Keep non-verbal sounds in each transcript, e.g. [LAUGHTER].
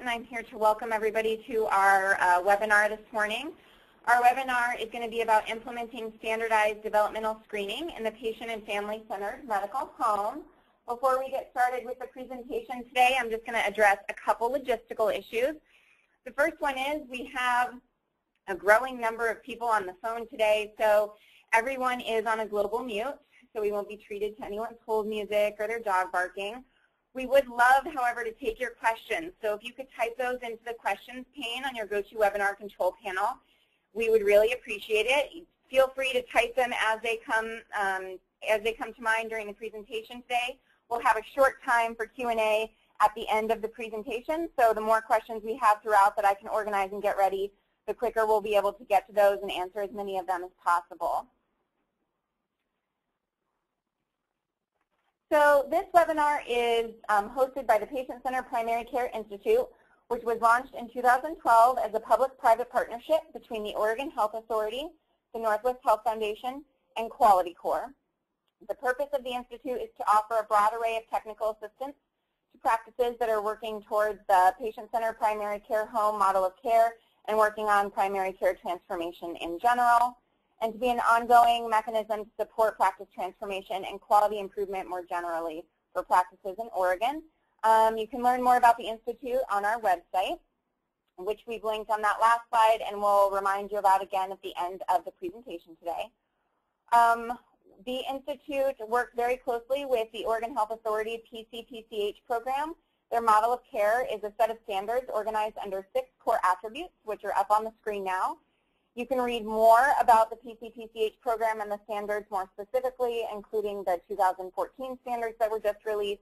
and I'm here to welcome everybody to our uh, webinar this morning. Our webinar is going to be about implementing standardized developmental screening in the patient and family-centered medical home. Before we get started with the presentation today, I'm just going to address a couple logistical issues. The first one is we have a growing number of people on the phone today, so everyone is on a global mute, so we won't be treated to anyone's hold music or their dog barking. We would love, however, to take your questions. So if you could type those into the questions pane on your GoToWebinar control panel, we would really appreciate it. Feel free to type them as they come um, as they come to mind during the presentation today. We'll have a short time for Q&A at the end of the presentation. So the more questions we have throughout that I can organize and get ready, the quicker we'll be able to get to those and answer as many of them as possible. So this webinar is um, hosted by the Patient Center Primary Care Institute, which was launched in 2012 as a public-private partnership between the Oregon Health Authority, the Northwest Health Foundation, and Quality Corps. The purpose of the Institute is to offer a broad array of technical assistance to practices that are working towards the patient-centered primary care home model of care and working on primary care transformation in general and to be an ongoing mechanism to support practice transformation and quality improvement more generally for practices in Oregon. Um, you can learn more about the Institute on our website, which we've linked on that last slide and we'll remind you about again at the end of the presentation today. Um, the Institute works very closely with the Oregon Health Authority PCPCH program. Their model of care is a set of standards organized under six core attributes, which are up on the screen now. You can read more about the PCPCH program and the standards more specifically, including the 2014 standards that were just released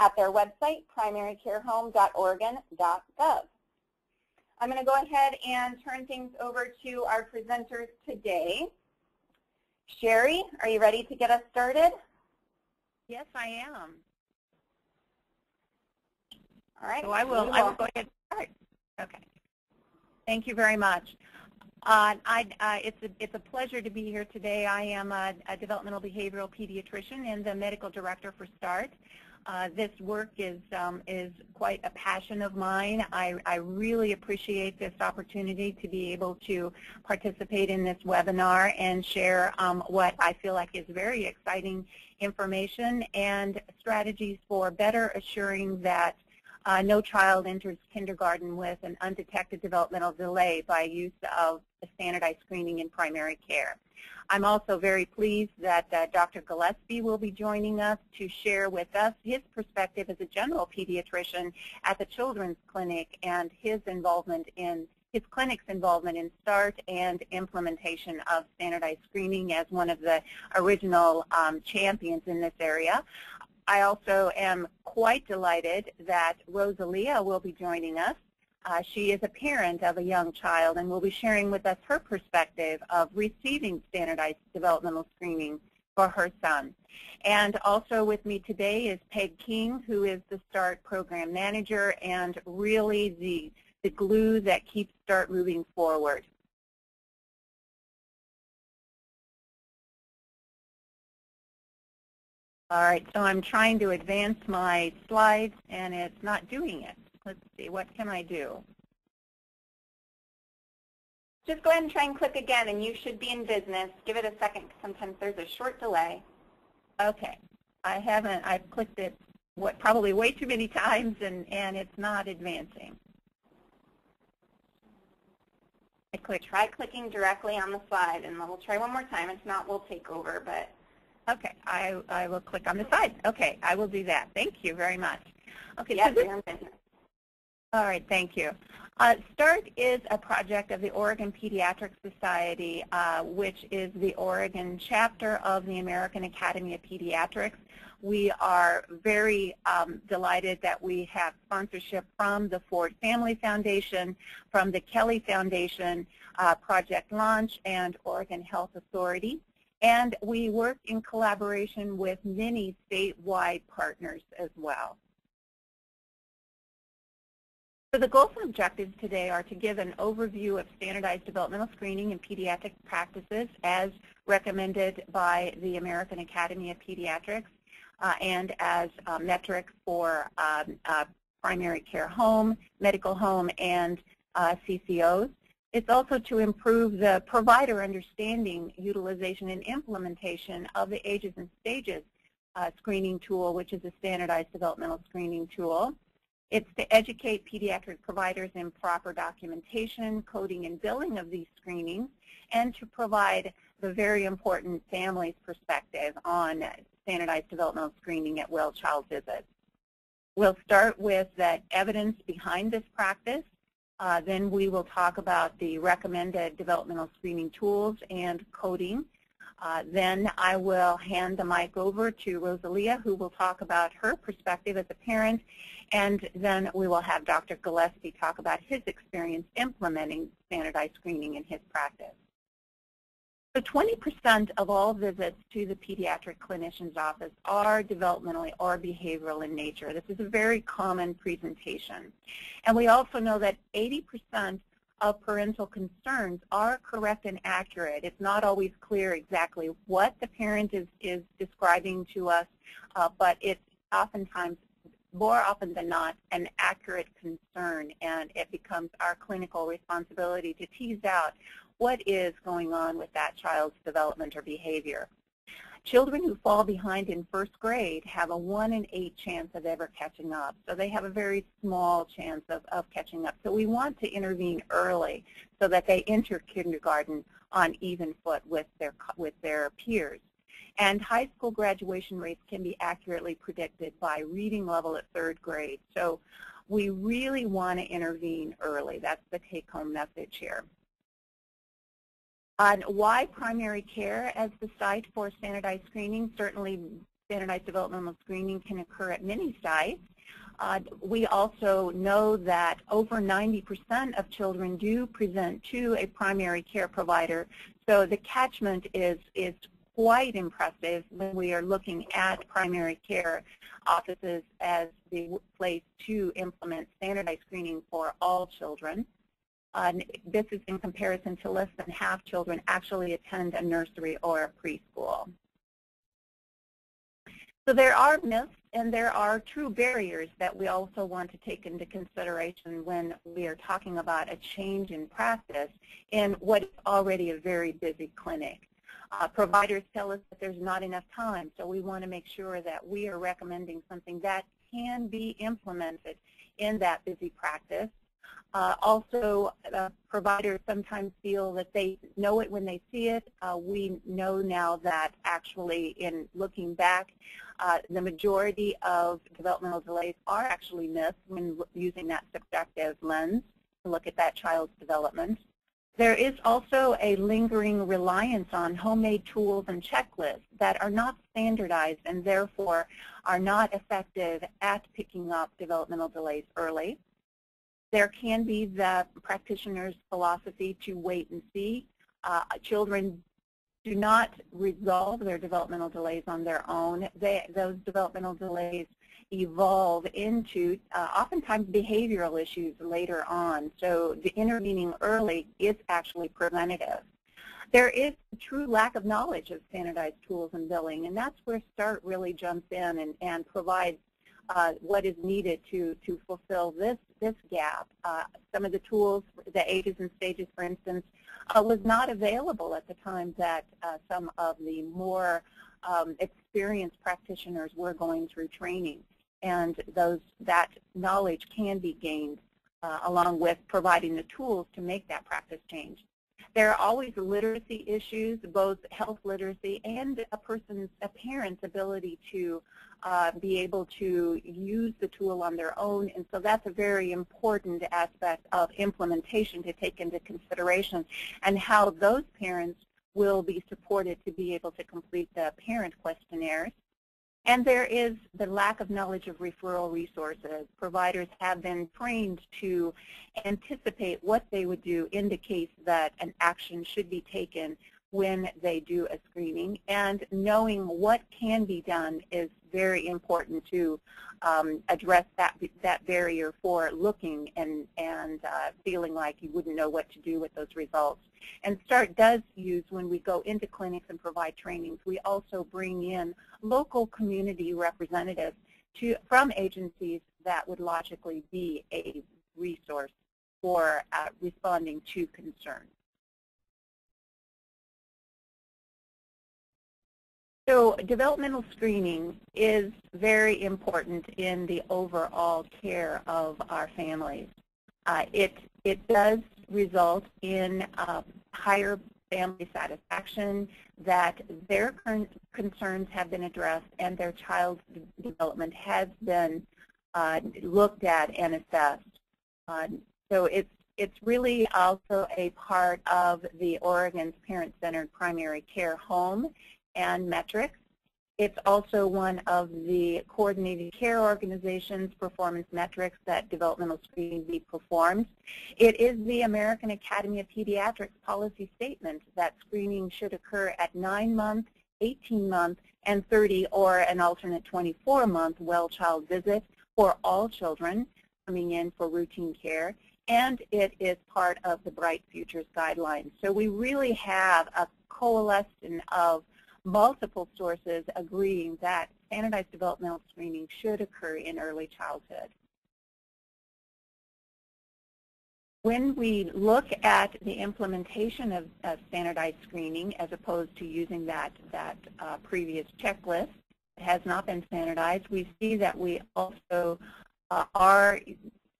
at their website, primarycarehome.oregon.gov. I'm going to go ahead and turn things over to our presenters today. Sherry, are you ready to get us started? Yes, I am. All right. So I will, I will go ahead and start. Okay. Thank you very much. Uh, I, uh, it's, a, it's a pleasure to be here today. I am a, a, developmental behavioral pediatrician and the medical director for START. Uh, this work is, um, is quite a passion of mine. I, I really appreciate this opportunity to be able to participate in this webinar and share um, what I feel like is very exciting information and strategies for better assuring that uh, no child enters kindergarten with an undetected developmental delay by use of standardized screening in primary care. I'm also very pleased that uh, Dr. Gillespie will be joining us to share with us his perspective as a general pediatrician at the Children's Clinic and his involvement in his clinic's involvement in START and implementation of standardized screening as one of the original um, champions in this area. I also am quite delighted that Rosalia will be joining us. Uh, she is a parent of a young child and will be sharing with us her perspective of receiving standardized developmental screening for her son. And also with me today is Peg King, who is the START program manager and really the, the glue that keeps START moving forward. All right, so I'm trying to advance my slides and it's not doing it. Let's see, what can I do? Just go ahead and try and click again and you should be in business. Give it a second sometimes there's a short delay. Okay, I haven't, I've clicked it what probably way too many [LAUGHS] times and, and it's not advancing. I click. Try clicking directly on the slide and we'll try one more time. If not, we'll take over. But Okay, I, I will click on the side. Okay, I will do that. Thank you very much. Okay, yes, so this, all right, thank you. Uh, START is a project of the Oregon Pediatric Society, uh, which is the Oregon chapter of the American Academy of Pediatrics. We are very um, delighted that we have sponsorship from the Ford Family Foundation, from the Kelly Foundation, uh, Project Launch, and Oregon Health Authority. And we work in collaboration with many statewide partners as well. So the goals and objectives today are to give an overview of standardized developmental screening in pediatric practices as recommended by the American Academy of Pediatrics uh, and as uh, metrics for um, uh, primary care home, medical home, and uh, CCOs. It's also to improve the provider understanding, utilization, and implementation of the ages and stages uh, screening tool, which is a standardized developmental screening tool. It's to educate pediatric providers in proper documentation, coding, and billing of these screenings, and to provide the very important family's perspective on standardized developmental screening at well-child visits. We'll start with the evidence behind this practice. Uh, then we will talk about the recommended developmental screening tools and coding. Uh, then I will hand the mic over to Rosalia, who will talk about her perspective as a parent, and then we will have Dr. Gillespie talk about his experience implementing standardized screening in his practice. So 20% of all visits to the pediatric clinician's office are developmentally or behavioral in nature. This is a very common presentation. And we also know that 80% of parental concerns are correct and accurate. It's not always clear exactly what the parent is, is describing to us, uh, but it's oftentimes, more often than not, an accurate concern, and it becomes our clinical responsibility to tease out what is going on with that child's development or behavior. Children who fall behind in first grade have a 1 in 8 chance of ever catching up. So they have a very small chance of, of catching up. So we want to intervene early so that they enter kindergarten on even foot with their, with their peers. And high school graduation rates can be accurately predicted by reading level at third grade. So we really want to intervene early. That's the take-home message here on why primary care as the site for standardized screening. Certainly standardized developmental screening can occur at many sites. Uh, we also know that over 90% of children do present to a primary care provider, so the catchment is, is quite impressive when we are looking at primary care offices as the place to implement standardized screening for all children. Uh, this is in comparison to less than half children actually attend a nursery or a preschool. So there are myths and there are true barriers that we also want to take into consideration when we are talking about a change in practice in what is already a very busy clinic. Uh, providers tell us that there's not enough time, so we want to make sure that we are recommending something that can be implemented in that busy practice uh, also, uh, providers sometimes feel that they know it when they see it. Uh, we know now that actually in looking back, uh, the majority of developmental delays are actually missed when using that subjective lens to look at that child's development. There is also a lingering reliance on homemade tools and checklists that are not standardized and therefore are not effective at picking up developmental delays early. There can be the practitioner's philosophy to wait and see. Uh, children do not resolve their developmental delays on their own. They, those developmental delays evolve into uh, oftentimes behavioral issues later on. So the intervening early is actually preventative. There is a true lack of knowledge of standardized tools and billing, and that's where START really jumps in and, and provides uh, what is needed to, to fulfill this, this gap. Uh, some of the tools, the ages and stages, for instance, uh, was not available at the time that uh, some of the more um, experienced practitioners were going through training. And those, that knowledge can be gained uh, along with providing the tools to make that practice change. There are always literacy issues, both health literacy and a person's, a parent's ability to uh, be able to use the tool on their own. And so that's a very important aspect of implementation to take into consideration and how those parents will be supported to be able to complete the parent questionnaires. And there is the lack of knowledge of referral resources. Providers have been trained to anticipate what they would do in the case that an action should be taken when they do a screening. And knowing what can be done is very important to um, address that that barrier for looking and and uh, feeling like you wouldn't know what to do with those results. And START does use when we go into clinics and provide trainings. We also bring in local community representatives to, from agencies that would logically be a resource for uh, responding to concerns. So developmental screening is very important in the overall care of our families. Uh, it, it does result in uh, higher family satisfaction, that their concerns have been addressed and their child's development has been uh, looked at and assessed. Uh, so it's, it's really also a part of the Oregon's Parent-Centered Primary Care Home and metrics. It's also one of the coordinated care organizations' performance metrics that developmental screening be performed. It is the American Academy of Pediatrics policy statement that screening should occur at 9 month, 18 month, and 30 or an alternate 24-month well-child visit for all children coming in for routine care and it is part of the Bright Futures guidelines. So we really have a coalescence of multiple sources agreeing that standardized developmental screening should occur in early childhood. When we look at the implementation of, of standardized screening as opposed to using that, that uh, previous checklist, has not been standardized, we see that we also uh, are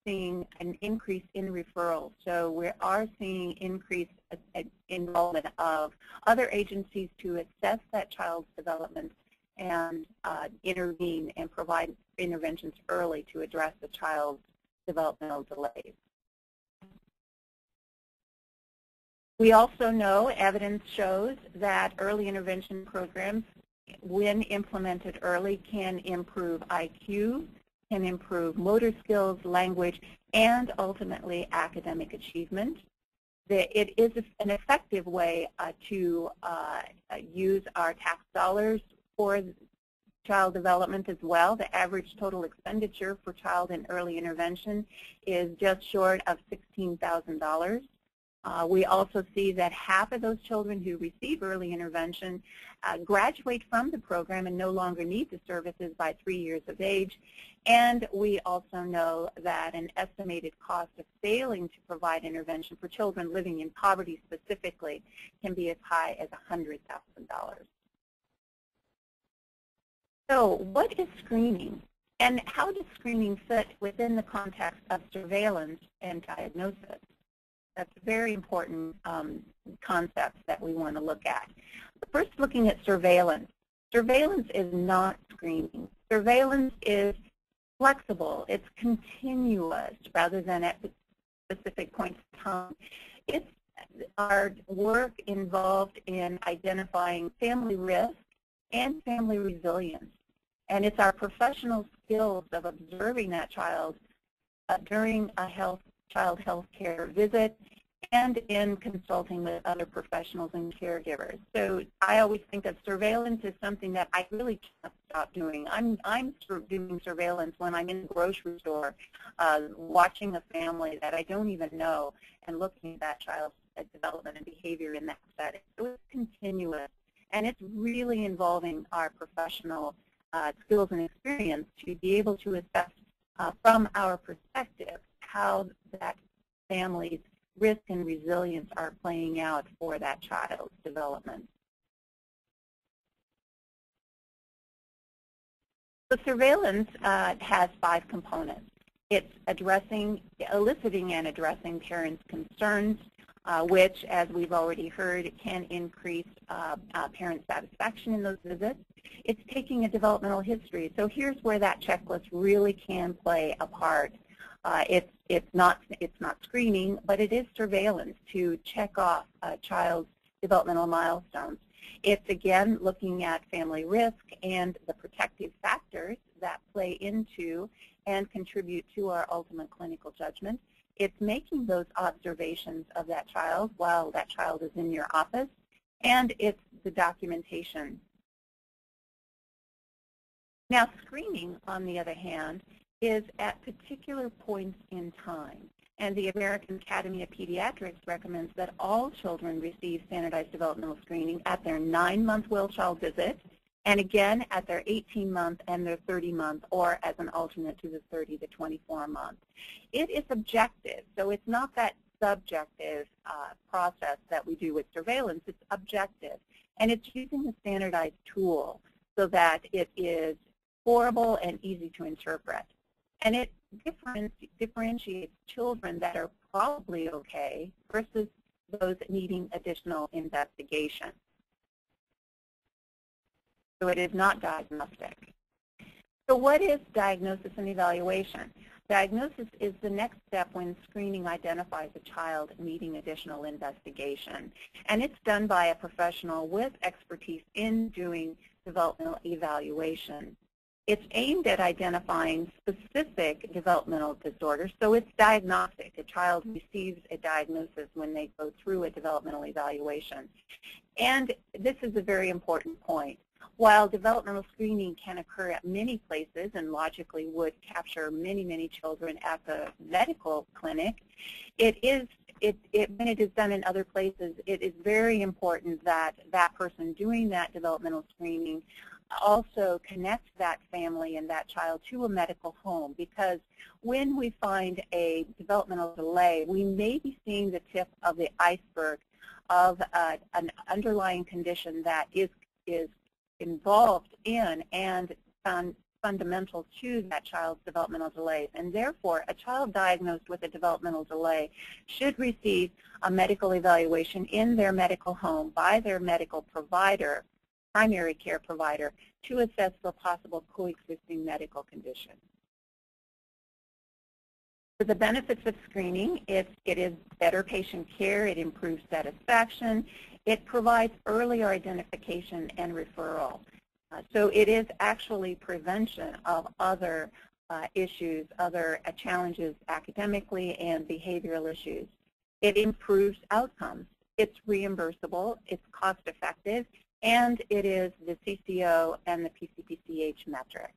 seeing an increase in referrals. So we are seeing increased uh, involvement of other agencies to assess that child's development and uh, intervene and provide interventions early to address the child's developmental delays. We also know evidence shows that early intervention programs, when implemented early, can improve IQ, can improve motor skills, language, and ultimately academic achievement. It is an effective way uh, to uh, use our tax dollars for child development as well. The average total expenditure for child and early intervention is just short of $16,000. Uh, we also see that half of those children who receive early intervention uh, graduate from the program and no longer need the services by three years of age. And we also know that an estimated cost of failing to provide intervention for children living in poverty specifically can be as high as $100,000. So what is screening? And how does screening fit within the context of surveillance and diagnosis? That's a very important um, concept that we want to look at. First, looking at surveillance. Surveillance is not screening. Surveillance is flexible. It's continuous rather than at specific points in time. It's our work involved in identifying family risk and family resilience. And it's our professional skills of observing that child uh, during a health child health care visit and in consulting with other professionals and caregivers. So I always think that surveillance is something that I really can't stop doing. I'm, I'm doing surveillance when I'm in the grocery store, uh, watching a family that I don't even know and looking at that child's development and behavior in that setting. So it's continuous, and it's really involving our professional uh, skills and experience to be able to assess uh, from our perspective how that family's risk and resilience are playing out for that child's development. So surveillance uh, has five components. It's addressing, eliciting and addressing parents' concerns, uh, which, as we've already heard, can increase uh, uh parent satisfaction in those visits. It's taking a developmental history. So here's where that checklist really can play a part. Uh, it's it's not it's not screening, but it is surveillance to check off a child's developmental milestones. It's again looking at family risk and the protective factors that play into and contribute to our ultimate clinical judgment. It's making those observations of that child while that child is in your office, and it's the documentation. Now screening, on the other hand, is at particular points in time. And the American Academy of Pediatrics recommends that all children receive standardized developmental screening at their nine-month well child visit and again at their 18-month and their 30-month or as an alternate to the 30 to 24-month. It is objective, so it's not that subjective uh, process that we do with surveillance. It's objective, and it's using a standardized tool so that it is horrible and easy to interpret. And it differentiates children that are probably okay versus those needing additional investigation. So it is not diagnostic. So what is diagnosis and evaluation? Diagnosis is the next step when screening identifies a child needing additional investigation. And it's done by a professional with expertise in doing developmental evaluation. It's aimed at identifying specific developmental disorders, so it's diagnostic. A child receives a diagnosis when they go through a developmental evaluation. And this is a very important point. While developmental screening can occur at many places and logically would capture many, many children at the medical clinic, it is it, it, when it is done in other places, it is very important that that person doing that developmental screening also connect that family and that child to a medical home because when we find a developmental delay, we may be seeing the tip of the iceberg of uh, an underlying condition that is, is involved in and fundamental to that child's developmental delay. And therefore, a child diagnosed with a developmental delay should receive a medical evaluation in their medical home by their medical provider primary care provider to assess for possible coexisting medical conditions. For the benefits of screening, it, it is better patient care, it improves satisfaction, it provides earlier identification and referral. Uh, so it is actually prevention of other uh, issues, other uh, challenges academically and behavioral issues. It improves outcomes. It's reimbursable, it's cost effective, and it is the CCO and the PCPCH metric.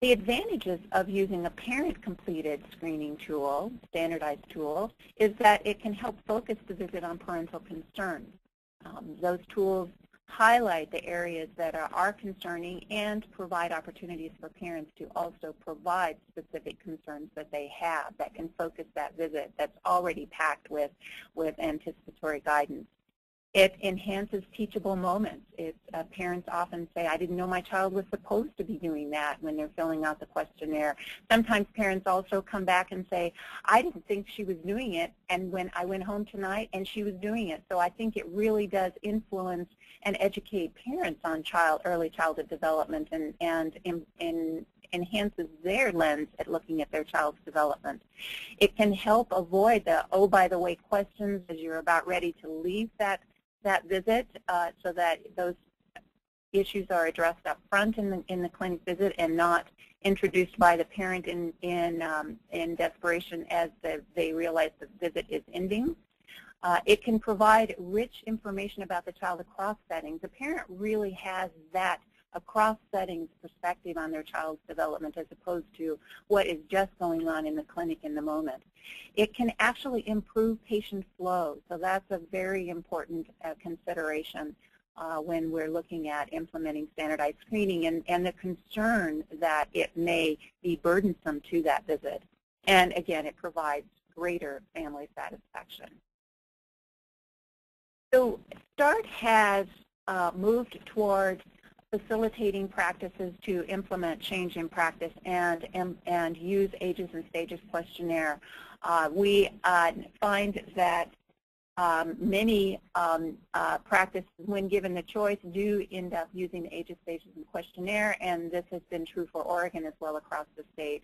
The advantages of using a parent-completed screening tool, standardized tool, is that it can help focus the visit on parental concerns. Um, those tools highlight the areas that are, are concerning and provide opportunities for parents to also provide specific concerns that they have that can focus that visit that's already packed with, with anticipatory guidance. It enhances teachable moments. It, uh, parents often say, I didn't know my child was supposed to be doing that when they're filling out the questionnaire. Sometimes parents also come back and say, I didn't think she was doing it, and when I went home tonight and she was doing it. So I think it really does influence and educate parents on child early childhood development and, and in, in enhances their lens at looking at their child's development. It can help avoid the, oh, by the way, questions as you're about ready to leave that that visit uh, so that those issues are addressed up front in the, in the clinic visit and not introduced by the parent in, in, um, in desperation as the, they realize the visit is ending. Uh, it can provide rich information about the child across settings. The parent really has that across settings perspective on their child's development as opposed to what is just going on in the clinic in the moment. It can actually improve patient flow, so that's a very important uh, consideration uh, when we're looking at implementing standardized screening and, and the concern that it may be burdensome to that visit. And again, it provides greater family satisfaction. So START has uh, moved toward facilitating practices to implement change in practice and, and, and use ages and stages questionnaire. Uh, we uh, find that um, many um, uh, practices, when given the choice, do end up using the ages, stages, and questionnaire, and this has been true for Oregon as well across the state.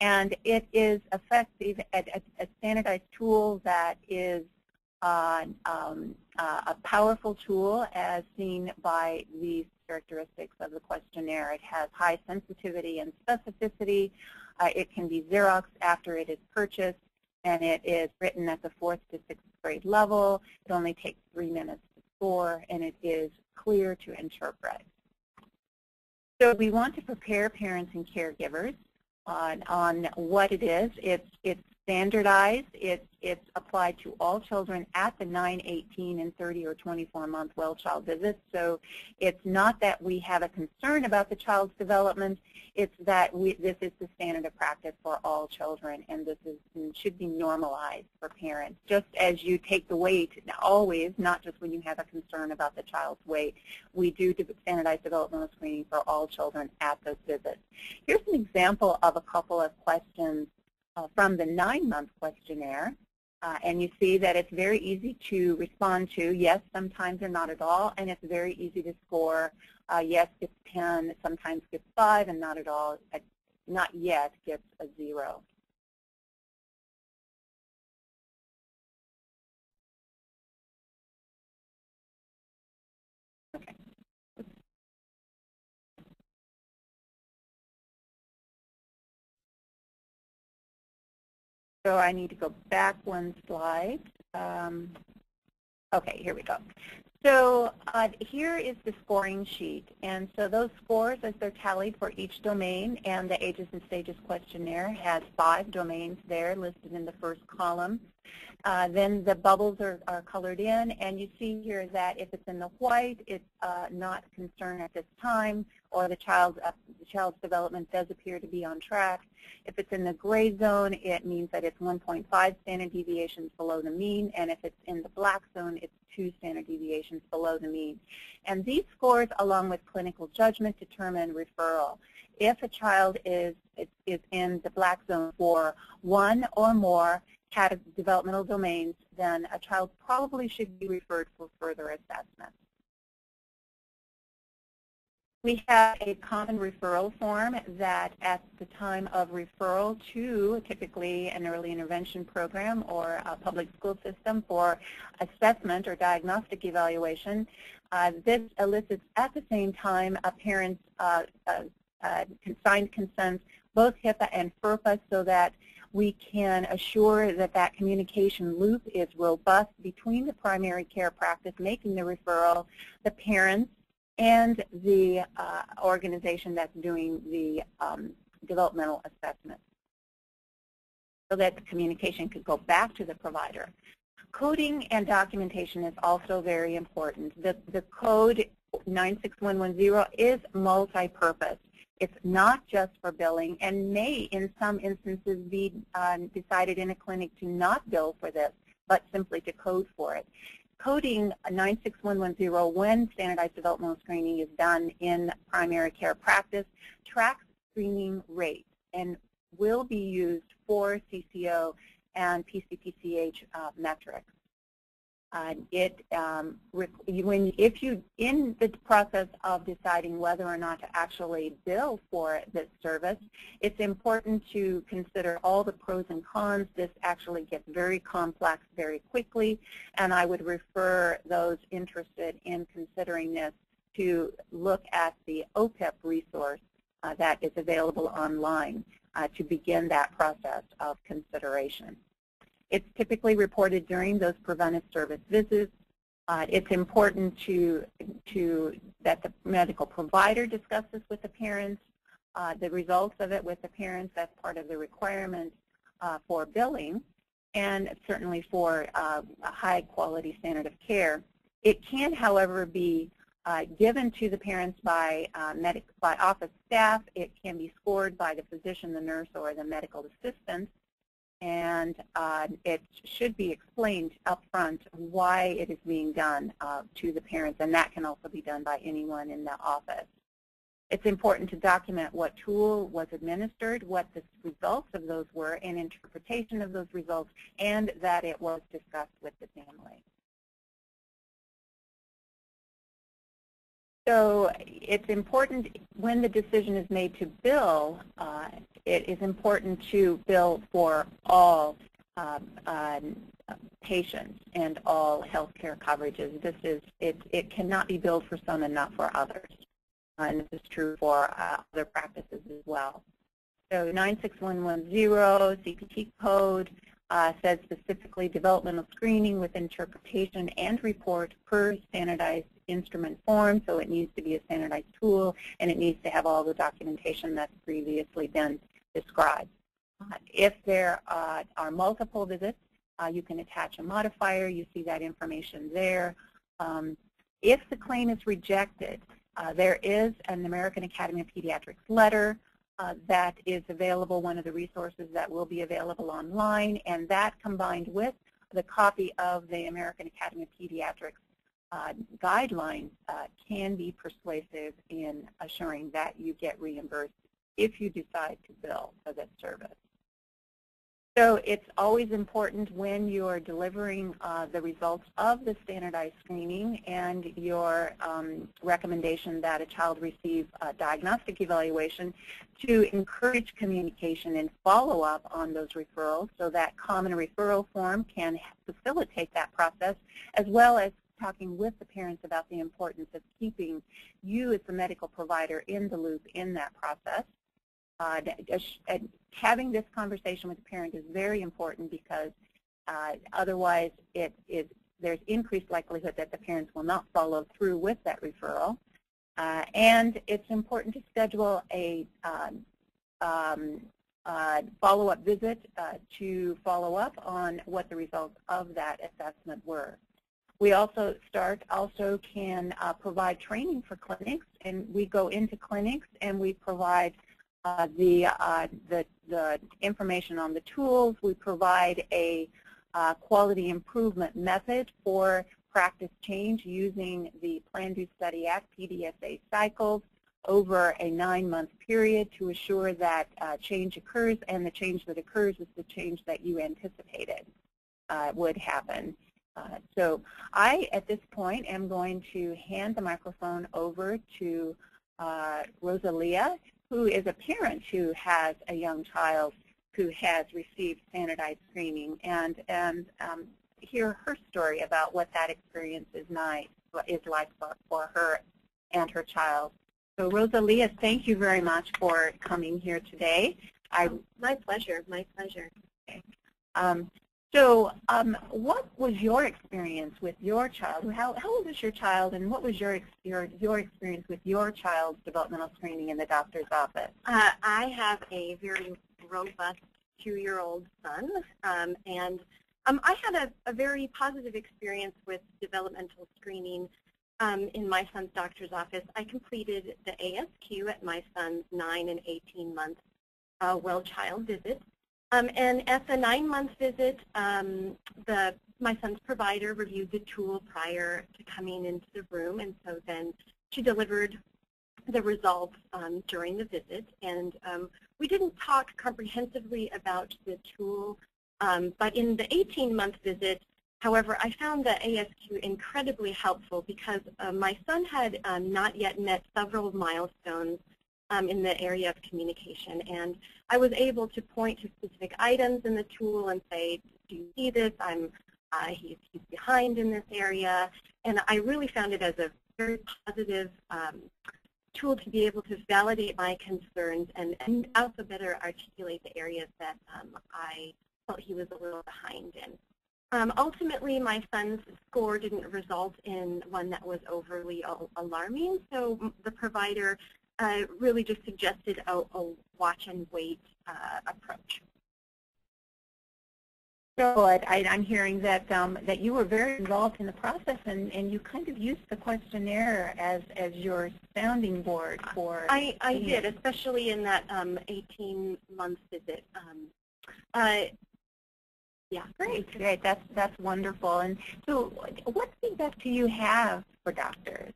And it is effective, a, a standardized tool that is uh, um, uh, a powerful tool as seen by these characteristics of the questionnaire. It has high sensitivity and specificity. Uh, it can be Xeroxed after it is purchased, and it is written at the fourth to sixth grade level. It only takes three minutes to score, and it is clear to interpret. So we want to prepare parents and caregivers on, on what it is. It's, it's standardized. It's, it's applied to all children at the 9, 18, and 30 or 24-month well-child visits. So it's not that we have a concern about the child's development. It's that we, this is the standard of practice for all children, and this is, should be normalized for parents. Just as you take the weight, always, not just when you have a concern about the child's weight, we do standardized developmental screening for all children at those visits. Here's an example of a couple of questions from the nine-month questionnaire. Uh, and you see that it's very easy to respond to, yes, sometimes or not at all, and it's very easy to score, uh, yes gets 10, sometimes gets 5, and not at all, uh, not yet gets a 0. So I need to go back one slide. Um, okay, here we go. So uh, here is the scoring sheet. And so those scores, as they're tallied for each domain, and the ages and stages questionnaire has five domains there listed in the first column. Uh, then the bubbles are, are, colored in, and you see here that if it's in the white, it's uh, not concern at this time, or the child's, uh, the child's development does appear to be on track. If it's in the gray zone, it means that it's 1.5 standard deviations below the mean, and if it's in the black zone, it's two standard deviations below the mean. And these scores, along with clinical judgment, determine referral. If a child is, is in the black zone for one or more developmental domains, then a child probably should be referred for further assessment. We have a common referral form that at the time of referral to typically an early intervention program or a public school system for assessment or diagnostic evaluation, uh, this elicits at the same time a parent's uh, uh, uh signed consent, both HIPAA and FERPA, so that we can assure that that communication loop is robust between the primary care practice making the referral, the parents, and the uh, organization that's doing the um, developmental assessment so that the communication could go back to the provider. Coding and documentation is also very important. The, the code 96110 is multi-purpose. It's not just for billing and may, in some instances, be um, decided in a clinic to not bill for this, but simply to code for it. Coding 96110 when standardized developmental screening is done in primary care practice tracks screening rates and will be used for CCO and PCPCH uh, metrics. It um, when if you in the process of deciding whether or not to actually bill for this service, it's important to consider all the pros and cons. This actually gets very complex very quickly, and I would refer those interested in considering this to look at the OPIP resource uh, that is available online uh, to begin that process of consideration. It's typically reported during those preventive service visits. Uh, it's important to, to that the medical provider discuss this with the parents, uh, the results of it with the parents. That's part of the requirement uh, for billing and certainly for uh, a high quality standard of care. It can, however, be uh, given to the parents by, uh, medic, by office staff. It can be scored by the physician, the nurse, or the medical assistant and uh, it should be explained up front why it is being done uh, to the parents, and that can also be done by anyone in the office. It's important to document what tool was administered, what the results of those were, and interpretation of those results, and that it was discussed with the family. So it's important when the decision is made to bill, uh, it is important to bill for all um, uh, patients and all healthcare coverages. This is it. It cannot be billed for some and not for others, uh, and this is true for uh, other practices as well. So 96110 CPT code uh, says specifically developmental screening with interpretation and report per standardized instrument form, so it needs to be a standardized tool, and it needs to have all the documentation that's previously been described. Uh, if there uh, are multiple visits, uh, you can attach a modifier. You see that information there. Um, if the claim is rejected, uh, there is an American Academy of Pediatrics letter uh, that is available, one of the resources that will be available online, and that combined with the copy of the American Academy of Pediatrics uh, guidelines can be persuasive in assuring that you get reimbursed if you decide to bill for this service. So it's always important when you're delivering uh, the results of the standardized screening and your um, recommendation that a child receive a diagnostic evaluation to encourage communication and follow up on those referrals so that common referral form can facilitate that process as well as talking with the parents about the importance of keeping you as the medical provider in the loop in that process. Uh, having this conversation with the parent is very important because uh, otherwise it is there's increased likelihood that the parents will not follow through with that referral. Uh, and it's important to schedule a um, um, uh, follow-up visit uh, to follow up on what the results of that assessment were. We also start also can uh, provide training for clinics, and we go into clinics and we provide uh, the, uh, the, the information on the tools. We provide a uh, quality improvement method for practice change using the Plan, Do, Study, Act PDSA cycles over a nine-month period to assure that uh, change occurs and the change that occurs is the change that you anticipated uh, would happen. Uh, so I, at this point, am going to hand the microphone over to Rosalia, who is a parent who has a young child who has received standardized screening and, and um, hear her story about what that experience is, nice, is like for, for her and her child. So Rosalia, thank you very much for coming here today. I, my pleasure, my pleasure. Um, so um, what was your experience with your child? How, how old is your child, and what was your, your, your experience with your child's developmental screening in the doctor's office? Uh, I have a very robust two-year-old son, um, and um, I had a, a, very positive experience with developmental screening um, in my son's doctor's office. I completed the ASQ at my son's 9 and 18 month uh, well-child visit. Um, and at the nine-month visit, um, the, my son's provider reviewed the tool prior to coming into the room, and so then she delivered the results um, during the visit. And um, we didn't talk comprehensively about the tool, um, but in the 18-month visit, however, I found the ASQ incredibly helpful because uh, my son had um, not yet met several milestones um, in the area of communication. And I was able to point to specific items in the tool and say, do you see this? I'm, uh, he's, he's behind in this area. And I really found it as a very positive um, tool to be able to validate my concerns and, and also better articulate the areas that um, I felt he was a little behind in. Um, ultimately, my son's score didn't result in one that was overly alarming, so the provider uh, really just suggested a, a watch and wait uh, approach. So I, am hearing that um, that you were very involved in the process, and, and you kind of used the questionnaire as as your sounding board for. I, I did, especially in that 18-month um, visit. Um, uh, yeah, great, great. That's that's wonderful. And so, what feedback do you have for doctors?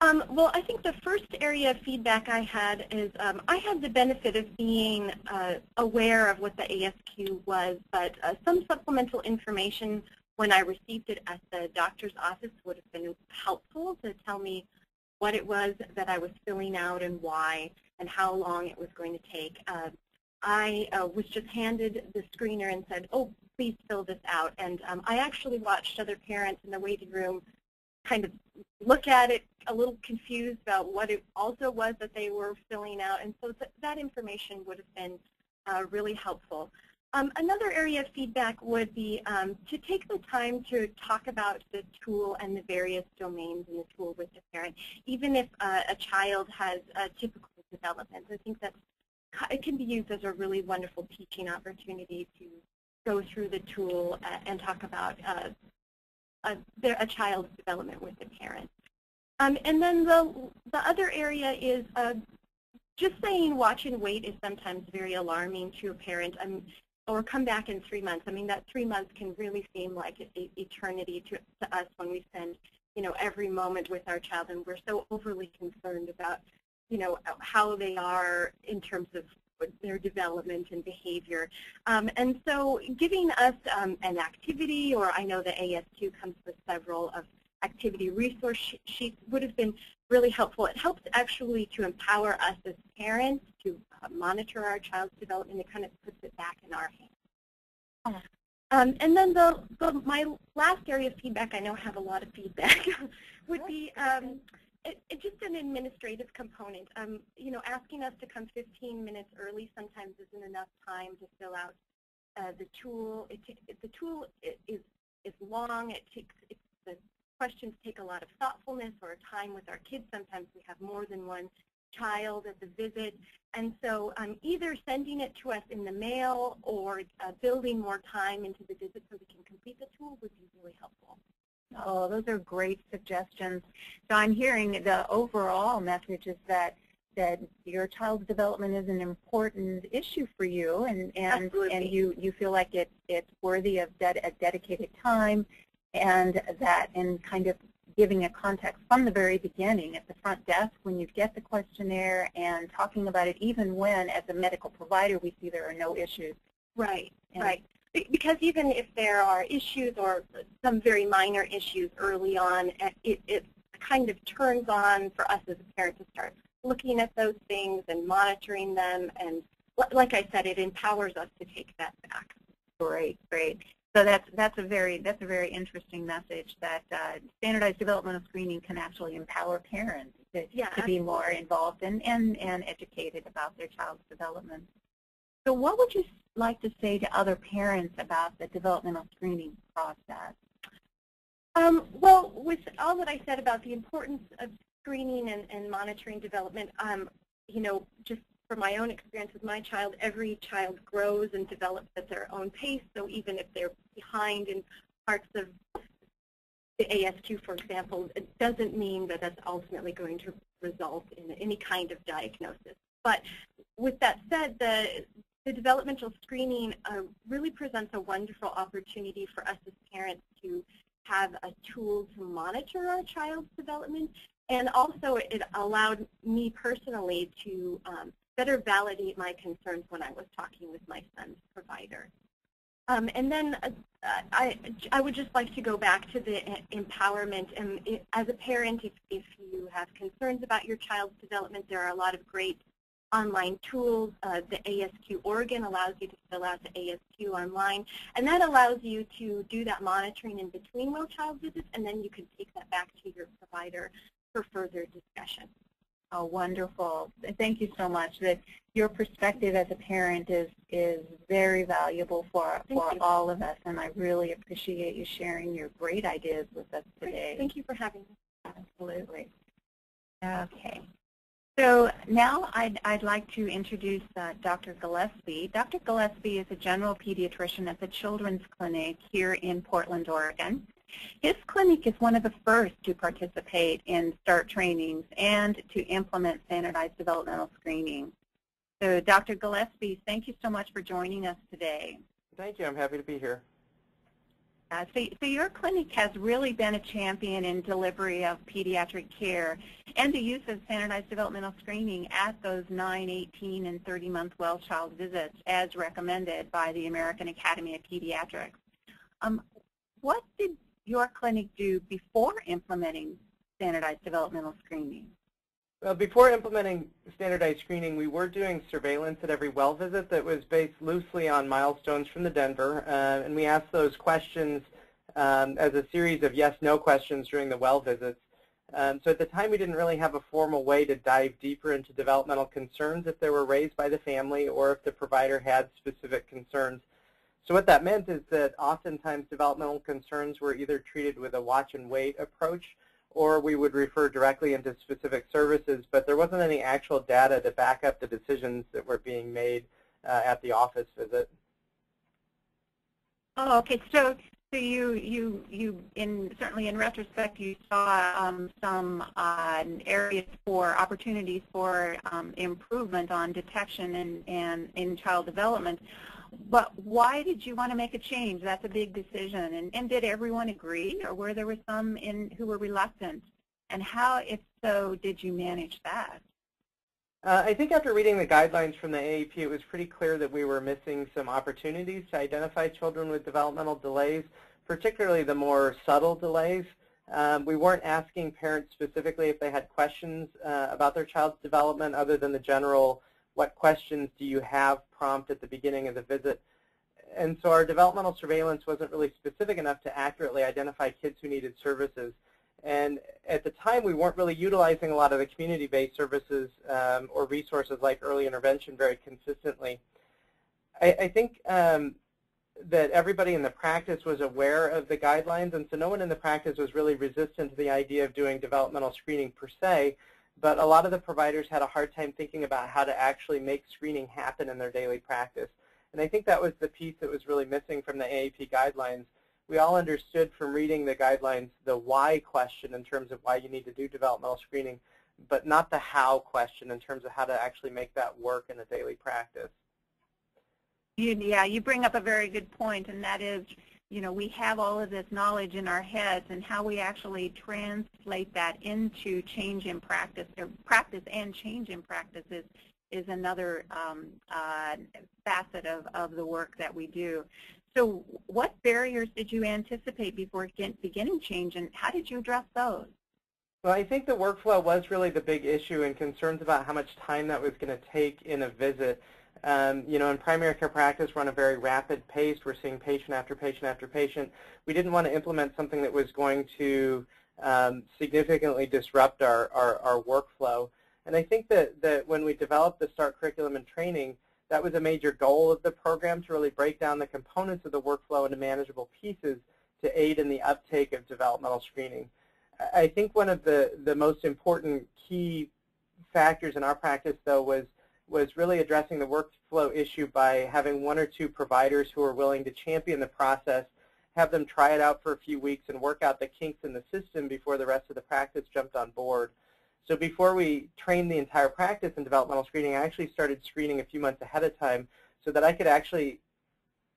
Um, well, I think the first area of feedback I had is um, I had the benefit of being uh, aware of what the ASQ was, but uh, some supplemental information when I received it at the doctor's office would have been helpful to tell me what it was that I was filling out and why and how long it was going to take. Uh, I was just handed the screener and said, oh, please fill this out. And um, I actually watched other parents in the waiting room kind of look at it a little confused about what it also was that they were filling out. And so th that information would have been uh, really helpful. Um, another area of feedback would be um, to take the time to talk about the tool and the various domains in the tool with the parent, even if uh, a child has a typical development. I think that it can be used as a really wonderful teaching opportunity to go through the tool uh, and talk about uh, a, their, a child's development with the parent. Um, and then the, the other area is uh, just saying watch and wait is sometimes very alarming to a parent. Um, or come back in three months. I mean, that three months can really seem like a, eternity to, to us when we spend, you know, every moment with our child, and we're so overly concerned about, you know, how they are in terms of their development and behavior. Um, and so giving us um, an activity, or I know the ASQ comes with several of activity resource sheets would have been really helpful. It helps actually to empower us as parents to uh, monitor our child's development. It kind of puts it back in our hands. Um, and then the, the, my last area of feedback, I know I have a lot of feedback, [LAUGHS] would be um, it, it just an administrative component. Um, you know, asking us to come 15 minutes early sometimes isn't enough time to fill out uh, the tool. It, the tool is is long. It takes it, the questions take a lot of thoughtfulness or time with our kids. Sometimes we have more than one child at the visit. And so um, either sending it to us in the mail or uh, building more time into the visit so we can complete the tool would be really helpful. Oh, those are great suggestions. So I'm hearing the overall message is that that your child's development is an important issue for you, and and Absolutely. and you you feel like it it's worthy of ded a dedicated time, and that in kind of giving a context from the very beginning at the front desk when you get the questionnaire and talking about it even when as a medical provider we see there are no issues. Right, and right. Because even if there are issues or some very minor issues early on, it, it kind of turns on for us as a parent to start looking at those things and monitoring them. And like I said, it empowers us to take that back. Great, great. So that's that's a very that's a very interesting message that uh, standardized developmental screening can actually empower parents to, yeah, to be more involved and, and and educated about their child's development. So what would you like to say to other parents about the developmental screening process? Um, well, with all that I said about the importance of screening and, and monitoring development, um, you know, just from my own experience with my child, every child grows and develops at their own pace. So even if they're behind in parts of the ASQ, for example, it doesn't mean that that's ultimately going to result in any kind of diagnosis. But with that said, the, the developmental screening uh, really presents a wonderful opportunity for us as parents to have a tool to monitor our child's development. And also it allowed me personally to um, better validate my concerns when I was talking with my son's provider. Um, and then uh, I, I would just like to go back to the empowerment. And as a parent, if, if you have concerns about your child's development, there are a lot of great online tools. Uh, the ASQ Oregon allows you to fill out the ASQ online, and that allows you to do that monitoring in between well child visits, and then you can take that back to your provider for further discussion. Oh, wonderful. Thank you so much. That your perspective as a parent is is very valuable for Thank for you. all of us, and I really appreciate you sharing your great ideas with us today. Thank you for having me. Absolutely. Okay. So now I'd, I'd like to introduce uh, Dr. Gillespie. Dr. Gillespie is a general pediatrician at the Children's Clinic here in Portland, Oregon. His clinic is one of the first to participate in START trainings and to implement standardized developmental screening. So Dr. Gillespie, thank you so much for joining us today. Thank you. I'm happy to be here. Uh, so, so your clinic has really been a champion in delivery of pediatric care and the use of standardized developmental screening at those 9, 18, and 30-month well child visits as recommended by the American Academy of Pediatrics. Um, what did your clinic do before implementing standardized developmental screening? Well, before implementing standardized screening, we were doing surveillance at every well visit that was based loosely on milestones from the Denver, uh, and we asked those questions um, as a series of yes-no questions during the well visits. Um, so at the time, we didn't really have a formal way to dive deeper into developmental concerns if they were raised by the family or if the provider had specific concerns. So what that meant is that oftentimes developmental concerns were either treated with a watch and wait approach or we would refer directly into specific services, but there wasn't any actual data to back up the decisions that were being made uh, at the office visit. Oh, okay. So, so you, you, you, in certainly in retrospect, you saw um, some uh, areas for opportunities for um, improvement on detection and, and in child development. But why did you want to make a change? That's a big decision. And, and did everyone agree, or were there were some in who were reluctant? And how, if so, did you manage that? Uh, I think after reading the guidelines from the AAP, it was pretty clear that we were missing some opportunities to identify children with developmental delays, particularly the more subtle delays. Um, we weren't asking parents specifically if they had questions uh, about their child's development other than the general, what questions do you have prompt at the beginning of the visit. And so our developmental surveillance wasn't really specific enough to accurately identify kids who needed services. And at the time, we weren't really utilizing a lot of the community-based services um, or resources like early intervention very consistently. I, I think um, that everybody in the practice was aware of the guidelines, and so no one in the practice was really resistant to the idea of doing developmental screening per se, but a lot of the providers had a hard time thinking about how to actually make screening happen in their daily practice. And I think that was the piece that was really missing from the AAP guidelines we all understood from reading the guidelines the why question in terms of why you need to do developmental screening, but not the how question in terms of how to actually make that work in a daily practice. You, yeah, you bring up a very good point, and that is, you know, we have all of this knowledge in our heads, and how we actually translate that into change in practice, or practice and change in practice is, is another um, uh, facet of, of the work that we do. So what barriers did you anticipate before beginning change, and how did you address those? Well, I think the workflow was really the big issue and concerns about how much time that was going to take in a visit. Um, you know, in primary care practice, we're on a very rapid pace. We're seeing patient after patient after patient. We didn't want to implement something that was going to um, significantly disrupt our, our, our workflow. And I think that, that when we developed the START curriculum and training, that was a major goal of the program to really break down the components of the workflow into manageable pieces to aid in the uptake of developmental screening. I think one of the, the most important key factors in our practice, though, was, was really addressing the workflow issue by having one or two providers who are willing to champion the process, have them try it out for a few weeks, and work out the kinks in the system before the rest of the practice jumped on board. So before we trained the entire practice in developmental screening, I actually started screening a few months ahead of time so that I could actually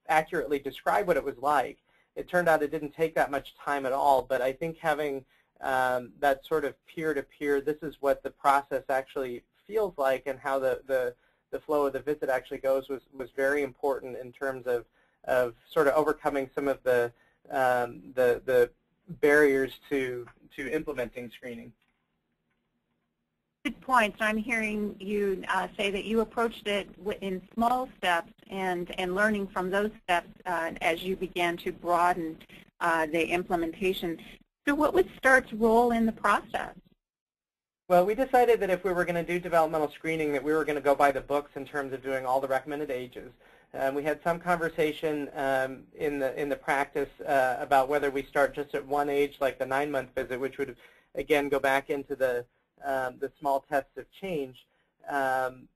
accurately describe what it was like. It turned out it didn't take that much time at all, but I think having um, that sort of peer-to-peer, -peer, this is what the process actually feels like and how the, the, the flow of the visit actually goes was, was very important in terms of, of sort of overcoming some of the, um, the, the barriers to, to implementing screening. Good points. I'm hearing you uh, say that you approached it in small steps and, and learning from those steps uh, as you began to broaden uh, the implementation. So what was START's role in the process? Well, we decided that if we were going to do developmental screening, that we were going to go by the books in terms of doing all the recommended ages. Um, we had some conversation um, in the in the practice uh, about whether we start just at one age, like the nine-month visit, which would again go back into the um, the small tests of change, um,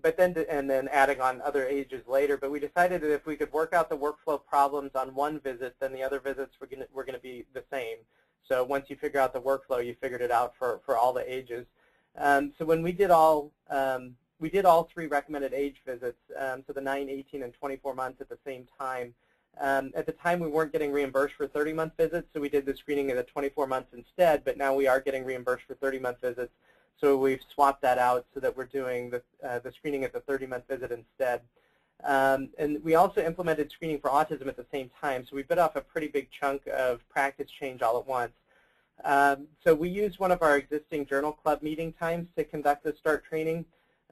but then to, and then adding on other ages later. But we decided that if we could work out the workflow problems on one visit, then the other visits were going were going to be the same. So once you figure out the workflow, you figured it out for, for all the ages. Um, so when we did all um, we did all three recommended age visits, um, so the 9, 18, and 24 months at the same time. Um, at the time, we weren't getting reimbursed for 30-month visits, so we did the screening at the 24 months instead, but now we are getting reimbursed for 30-month visits, so we've swapped that out so that we're doing the, uh, the screening at the 30-month visit instead. Um, and we also implemented screening for autism at the same time, so we bit off a pretty big chunk of practice change all at once. Um, so we used one of our existing journal club meeting times to conduct the START training.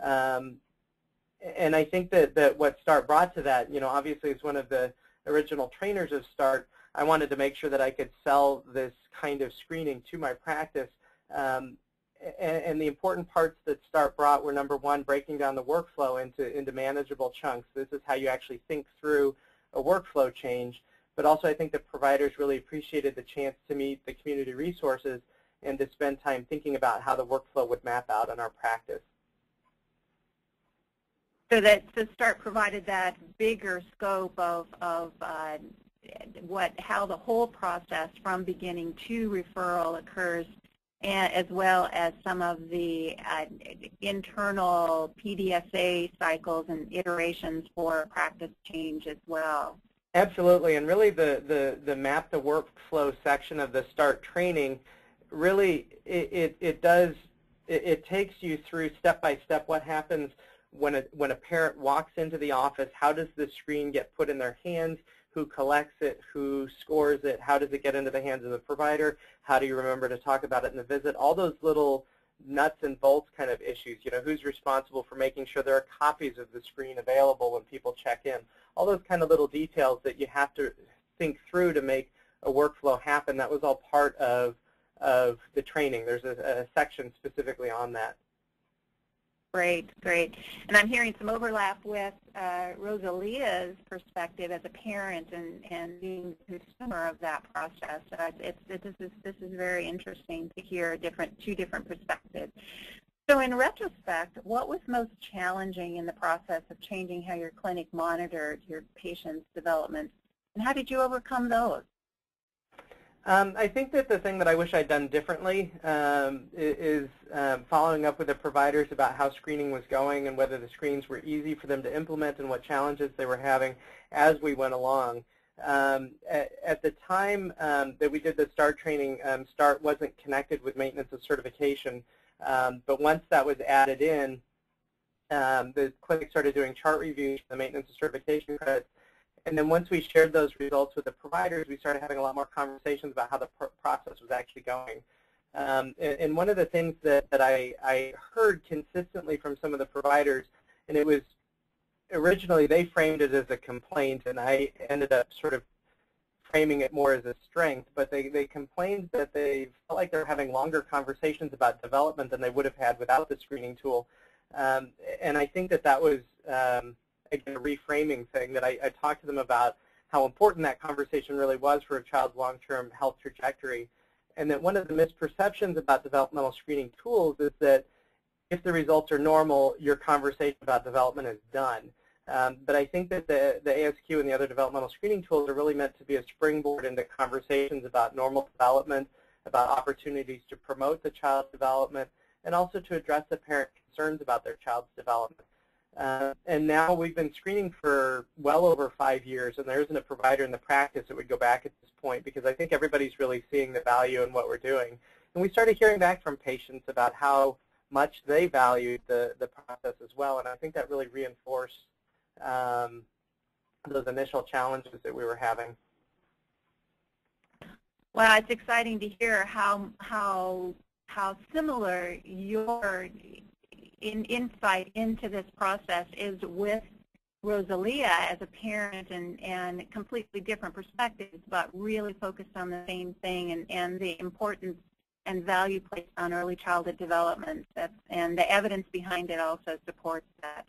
Um, and I think that, that what START brought to that, you know, obviously is one of the original trainers of START, I wanted to make sure that I could sell this kind of screening to my practice. Um, and, and, the important parts that START brought were, number one, breaking down the workflow into, into manageable chunks. This is how you actually think through a workflow change. But also I think the providers really appreciated the chance to meet the community resources and to spend time thinking about how the workflow would map out in our practice. So that the START provided that bigger scope of, of uh, what how the whole process from beginning to referral occurs, and, as well as some of the uh, internal PDSA cycles and iterations for practice change as well. Absolutely, and really the, the, the map the workflow section of the START training, really it, it, it does, it, it takes you through step by step what happens when a, when a parent walks into the office, how does the screen get put in their hands, who collects it, who scores it, how does it get into the hands of the provider, how do you remember to talk about it in the visit, all those little nuts and bolts kind of issues. You know, who's responsible for making sure there are copies of the screen available when people check in. All those kind of little details that you have to think through to make a workflow happen. That was all part of, of the training. There's a, a section specifically on that. Great, great. And I'm hearing some overlap with uh, Rosalia's perspective as a parent and, and being a consumer of that process. Uh, it's, it, this, is, this is very interesting to hear different, two different perspectives. So in retrospect, what was most challenging in the process of changing how your clinic monitored your patient's development, and how did you overcome those? Um, I think that the thing that I wish I'd done differently um, is um, following up with the providers about how screening was going and whether the screens were easy for them to implement and what challenges they were having as we went along. Um, at, at, the time um, that we did the START training, um, START wasn't connected with maintenance of certification, but once that was added in, the clinic started doing chart reviews for the maintenance of certification credits and then once we shared those results with the providers, we started having a lot more conversations about how the pr process was actually going. Um, and, and, one of the things that, that I, I heard consistently from some of the providers, and it was originally they framed it as a complaint, and I ended up sort of framing it more as a strength, but they, they complained that they felt like they're having longer conversations about development than they would have had without the screening tool. Um, and I think that that was um, again, a reframing thing that I, I talked to them about how important that conversation really was for a child's long-term health trajectory. And that one of the misperceptions about developmental screening tools is that if the results are normal, your conversation about development is done. Um, but I think that the, the ASQ and the other developmental screening tools are really meant to be a springboard into conversations about normal development, about opportunities to promote the child's development, and also to address the parent concerns about their child's development. Uh, and now we've been screening for well over five years, and there isn't a provider in the practice that would go back at this point because I think everybody's really seeing the value in what we're doing. And we started hearing back from patients about how much they valued the, the process as well, and I think that really reinforced um, those initial challenges that we were having. Well, it's exciting to hear how how how similar your in, insight into this process is with Rosalia as a parent and, and completely different perspectives, but really focused on the same thing and, and the importance and value placed on early childhood development. That's, and the evidence behind it also supports that.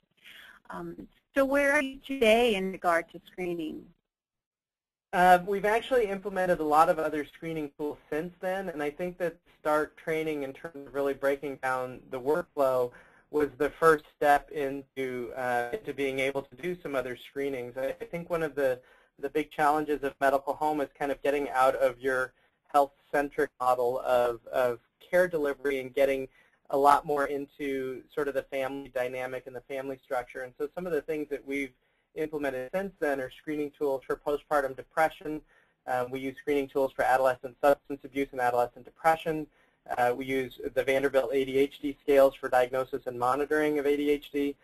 Um, so where are you today in regard to screening? Uh, we've actually implemented a lot of other screening tools since then, and I think that START training in terms of really breaking down the workflow was the first step into uh, into being able to do some other screenings. I, I think one of the the big challenges of medical home is kind of getting out of your health-centric model of, of care delivery and getting a lot more into sort of the family dynamic and the family structure. And so some of the things that we've implemented since then are screening tools for postpartum depression. Um, we use screening tools for adolescent substance abuse and adolescent depression. Uh, we use the Vanderbilt ADHD scales for diagnosis and monitoring of ADHD.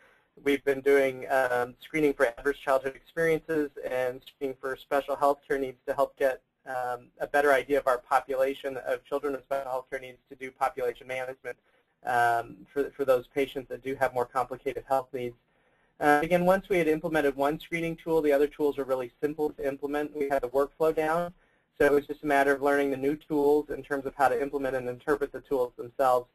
We've been doing um, screening for adverse childhood experiences and screening for special health care needs to help get um, a better idea of our population of children with special health care needs to do population management um, for, for those patients that do have more complicated health needs. Uh, again, once we had implemented one screening tool, the other tools were really simple to implement. We had the workflow down. So it was just a matter of learning the new tools in terms of how to implement and interpret the tools themselves.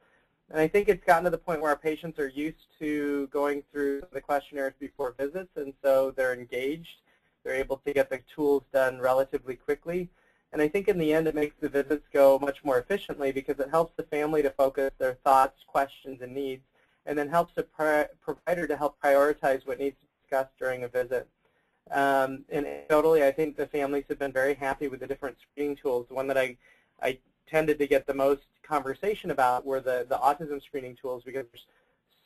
And I think it's gotten to the point where our patients are used to going through the questionnaires before visits, and so they're engaged. They're able to get the tools done relatively quickly. And I think in the end it makes the visits go much more efficiently because it helps the family to focus their thoughts, questions, and needs, and then helps the provider to help prioritize what needs to be discussed during a visit. Um, and totally, I think the families have been very happy with the different screening tools. The one that I, I tended to get the most conversation about were the, the autism screening tools because there's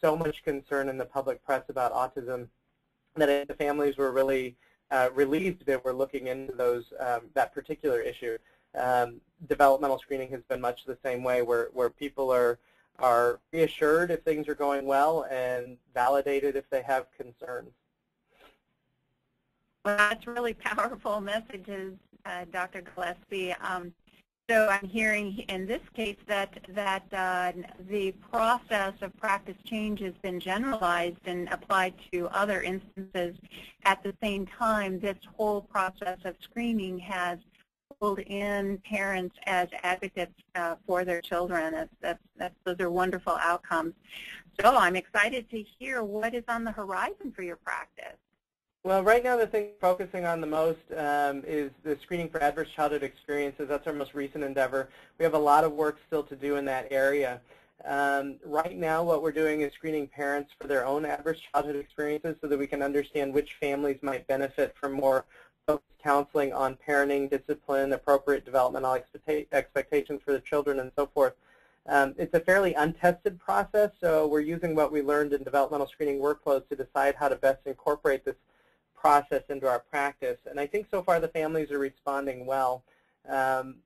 so much concern in the public press about autism that the families were really uh, relieved that we're looking into those um, that particular issue. Um, developmental screening has been much the same way, where where people are are reassured if things are going well and validated if they have concerns. Well, that's really [LAUGHS] powerful messages, uh, Dr. Gillespie. Um, so I'm hearing in this case that that uh, the process of practice change has been generalized and applied to other instances. At the same time, this whole process of screening has pulled in parents as advocates uh, for their children. That's, that's, that's, those are wonderful outcomes. So I'm excited to hear what is on the horizon for your practice. Well, right now the thing focusing on the most um, is the screening for adverse childhood experiences. That's our most recent endeavor. We have a lot of work still to do in that area. Um, right now what we're doing is screening parents for their own adverse childhood experiences so that we can understand which families might benefit from more focused counseling on parenting, discipline, appropriate developmental expectations for the children, and so forth. Um, it's a fairly untested process, so we're using what we learned in developmental screening workflows to decide how to best incorporate this process into our practice. And I think so far the families are responding well. Um,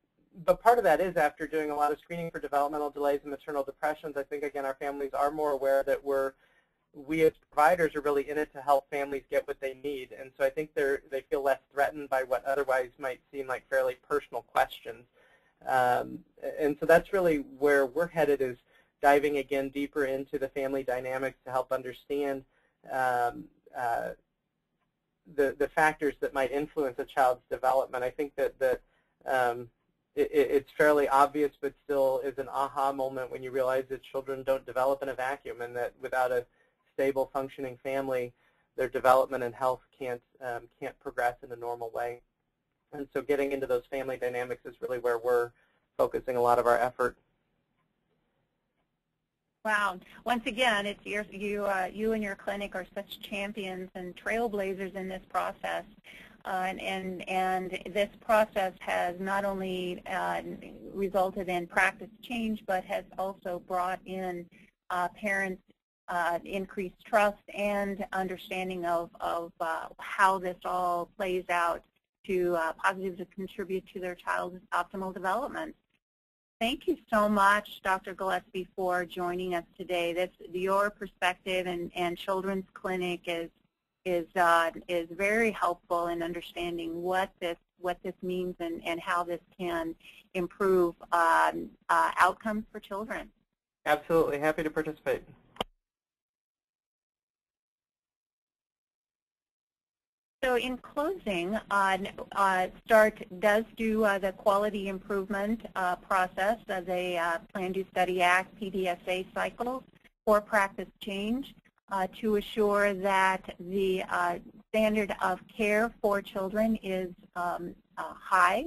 but part of that is after doing a lot of screening for developmental delays and maternal depressions, I think, again, our families are more aware that we're, we as providers are really in it to help families get what they need. And so I think they're, they feel less threatened by what otherwise might seem like fairly personal questions. Um, and so that's really where we're headed is diving again deeper into the family dynamics to help understand um, uh, the, the factors that might influence a child's development. I think that, that um, it, it's fairly obvious, but still is an aha moment when you realize that children don't develop in a vacuum and that without a stable, functioning family, their development and health can't, um, can't progress in a normal way. And so getting into those family dynamics is really where we're focusing a lot of our effort. Wow. Once again, it's your, you, uh, you and your clinic are such champions and trailblazers in this process. Uh, and, and, and this process has not only uh, resulted in practice change, but has also brought in uh, parents uh, increased trust and understanding of, of uh, how this all plays out to positively contribute to their child's optimal development. Thank you so much, Dr. Gillespie, for joining us today. This, your perspective and, and Children's Clinic is is uh, is very helpful in understanding what this what this means and, and how this can improve um, uh, outcomes for children. Absolutely, happy to participate. So in closing, uh, START does do uh, the quality improvement uh, process of a uh, Plan, Do, Study, Act PDSA cycle for practice change to assure that the standard of care for children is um, high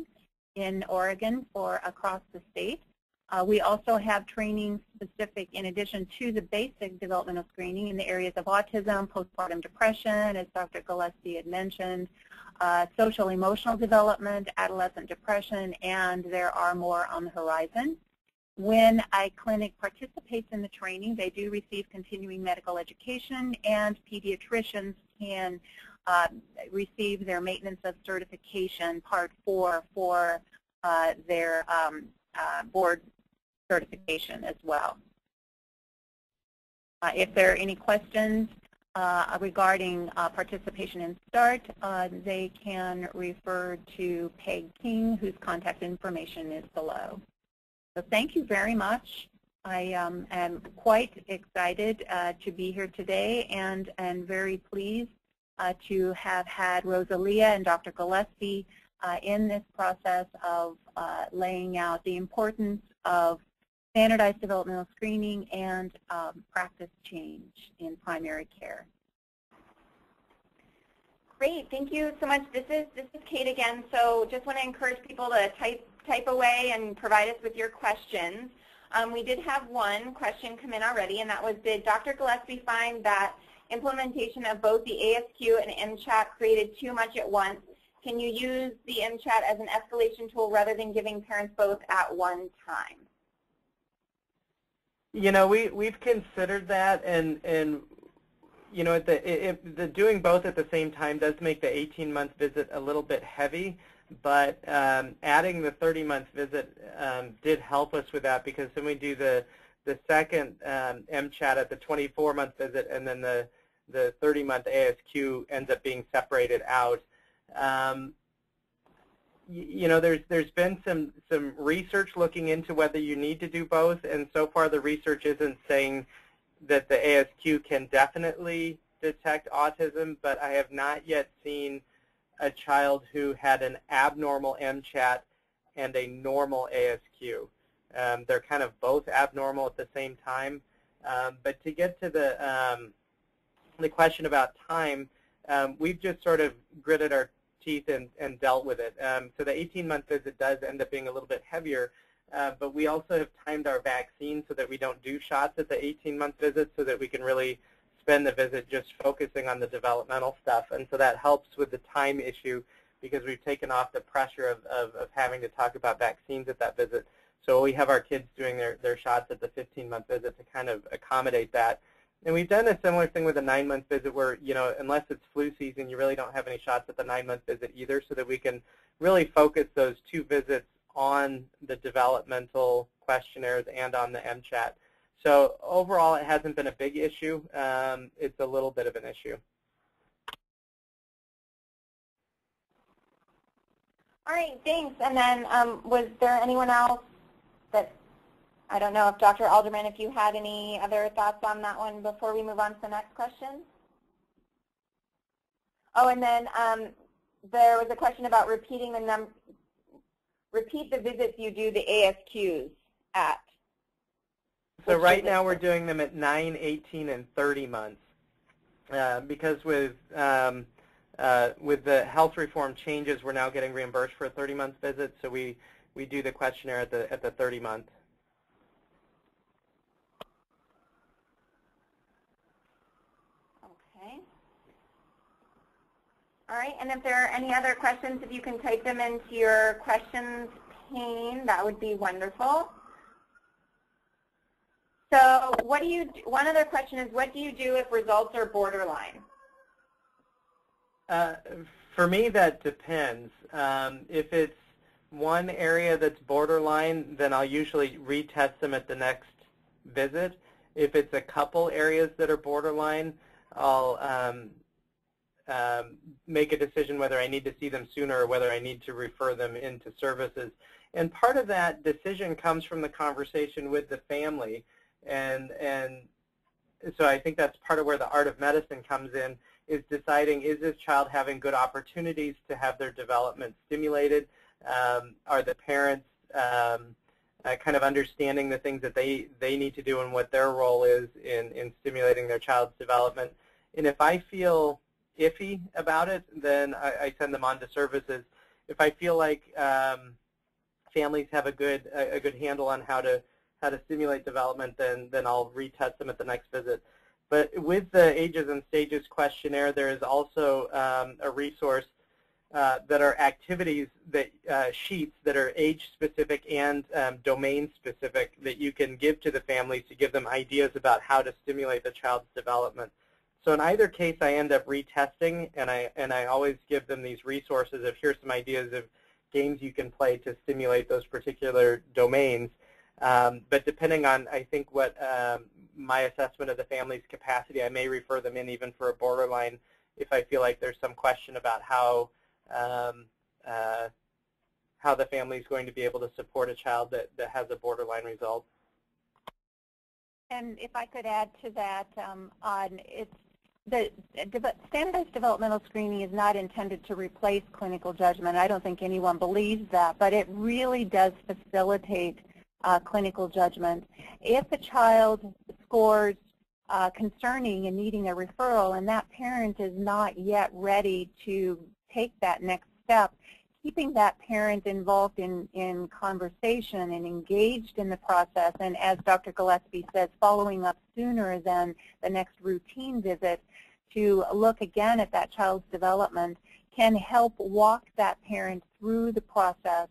in Oregon for across the state. Uh, we also have training specific, in addition to the basic developmental screening in the areas of autism, postpartum depression, as Dr. Gillespie had mentioned, uh, social emotional development, adolescent depression, and there are more on the horizon. When a clinic participates in the training, they do receive continuing medical education, and pediatricians can uh, receive their maintenance of certification, Part 4, for uh, their um, uh, board certification as well. Uh, if there are any questions uh, regarding uh, participation in START, uh, they can refer to Peg King, whose contact information is below. So thank you very much. I um, am quite excited uh, to be here today and, and very pleased uh, to have had Rosalia and Dr. Gillespie in this process of laying out the importance of standardized developmental screening, and um, practice change in primary care. Great, thank you so much. This is this is Kate again. So just want to encourage people to type type away and provide us with your questions. Um, we did have one question come in already, and that was, did Dr. Gillespie find that implementation of both the ASQ and MCHAT created too much at once? Can you use the MCHAT as an escalation tool rather than giving parents both at one time? You know, we we've considered that, and and you know, the it, the doing both at the same time does make the 18-month visit a little bit heavy. But um, adding the 30-month visit um, did help us with that because then we do the the second um, MCHAT at the 24-month visit, and then the the 30-month ASQ ends up being separated out. Um, you know, there's there's been some some research looking into whether you need to do both, and so far the research isn't saying that the ASQ can definitely detect autism, but I have not yet seen a child who had an abnormal MCHAT and a normal ASQ. Um, they're kind of both abnormal at the same time. Um, but to get to the um, the question about time, um, we've just sort of gritted our teeth and, and dealt with it. Um, so the 18-month visit does end up being a little bit heavier, uh, but we also have timed our vaccine so that we don't do shots at the 18-month visit so that we can really spend the visit just focusing on the developmental stuff. And so that helps with the time issue because we've taken off the pressure of, of, of having to talk about vaccines at that visit. So we have our kids doing their, their shots at the 15-month visit to kind of accommodate that. And we've done a similar thing with a nine-month visit where, you know, unless it's flu season, you really don't have any shots at the nine-month visit either so that we can really focus those two visits on the developmental questionnaires and on the MCHAT. So overall, it hasn't been a big issue. Um, it's a little bit of an issue. All right, thanks. And then um, was there anyone else that, I don't know if Dr. Alderman, if you had any other thoughts on that one before we move on to the next question? Oh, and then um, there was a question about repeating the num repeat the visits you do the ASQs at. So Which right now we're doing them at 9, 18, and 30 months. Uh, because with um, uh, with the health reform changes, we're now getting reimbursed for a 30-month visit, so we, we do the questionnaire at the, at the 30 month. Okay. All right, and if there are any other questions, if you can type them into your questions pane, that would be wonderful. So what do you, one other question is, what do you do if results are borderline? Uh, for me, that depends. Um, if it's one area that's borderline, then I'll usually retest them at the next visit. If it's a couple areas that are borderline, I'll um, um, make a decision whether I need to see them sooner or whether I need to refer them into services. And part of that decision comes from the conversation with the family. And, and so I think that's part of where the art of medicine comes in, is deciding is this child having good opportunities to have their development stimulated? Um, are the parents um, uh, kind of understanding the things that they, they need to do and what their role is in, in stimulating their child's development? And if I feel iffy about it, then I, I send them on to services. If I feel like um, families have a good, a, a good handle on how to how to stimulate development, then then I'll retest them at the next visit. But with the ages and stages questionnaire, there is also um, a resource uh, that are activities that uh, sheets that are age specific and um, domain specific that you can give to the families to give them ideas about how to stimulate the child's development. So in either case, I end up retesting, and I and I always give them these resources of here's some ideas of games you can play to stimulate those particular domains. Um, but depending on, I think, what um, my assessment of the family's capacity, I may refer them in even for a borderline if I feel like there's some question about how um, uh, how the family is going to be able to support a child that, that has a borderline result. And if I could add to that, um, on it's the standardized developmental screening is not intended to replace clinical judgment. I don't think anyone believes that, but it really does facilitate uh, clinical judgment. If a child scores uh, concerning and needing a referral, and that parent is not yet ready to take that next step, keeping that parent involved in, in conversation and engaged in the process, and as Dr. Gillespie says, following up sooner than the next routine visit to look again at that child's development can help walk that parent through the process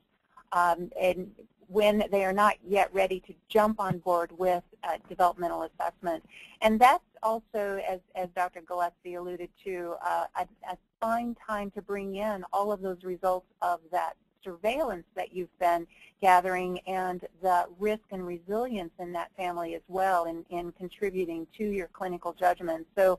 um, and when they are not yet ready to jump on board with uh, developmental assessment. And that's also, as, as Dr. Gillespie alluded to, uh, a, a fine time to bring in all of those results of that surveillance that you've been gathering and the risk and resilience in that family as well in, in contributing to your clinical judgment. So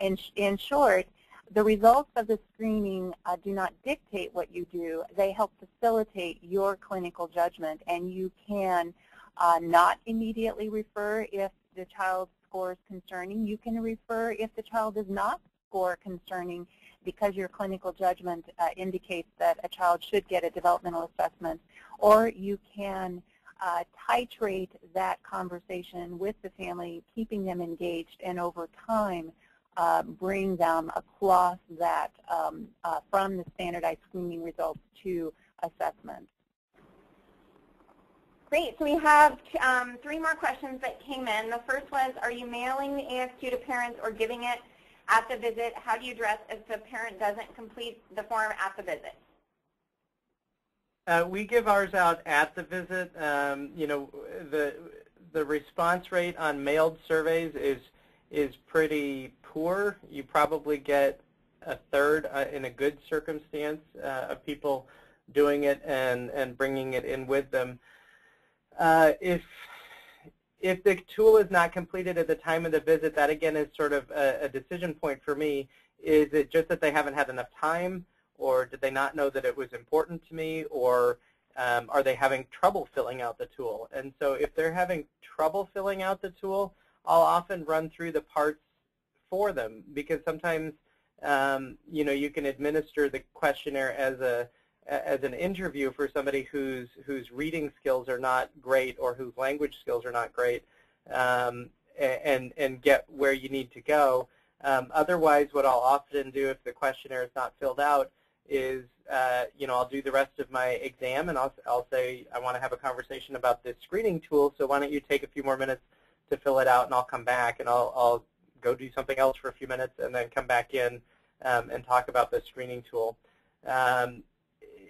in, in short, the results of the screening uh, do not dictate what you do. They help facilitate your clinical judgment, and you can uh, not immediately refer if the child scores concerning. You can refer if the child does not score concerning because your clinical judgment uh, indicates that a child should get a developmental assessment. Or you can uh, titrate that conversation with the family, keeping them engaged, and over time uh, bring them across that um, uh, from the standardized screening results to assessment. Great. So we have um, three more questions that came in. The first was, are you mailing the ASQ to parents or giving it at the visit? How do you address if the parent doesn't complete the form at the visit? Uh, we give ours out at the visit. Um, you know, the the response rate on mailed surveys is is pretty You probably get a third uh, in a good circumstance uh, of people doing it and and bringing it in with them. Uh, if if the tool is not completed at the time of the visit, that again is sort of a, a decision point for me. Is it just that they haven't had enough time, or did they not know that it was important to me, or um, are they having trouble filling out the tool? And so if they're having trouble filling out the tool, I'll often run through the parts for them because sometimes um, you know you can administer the questionnaire as a as an interview for somebody whose whose reading skills are not great or whose language skills are not great, um, and and get where you need to go. Um, otherwise, what I'll often do if the questionnaire is not filled out is uh, you know I'll do the rest of my exam and I'll I'll say I want to have a conversation about this screening tool. So why don't you take a few more minutes to fill it out, and I'll come back and I'll I'll go do something else for a few minutes and then come back in um, and talk about the screening tool. Um,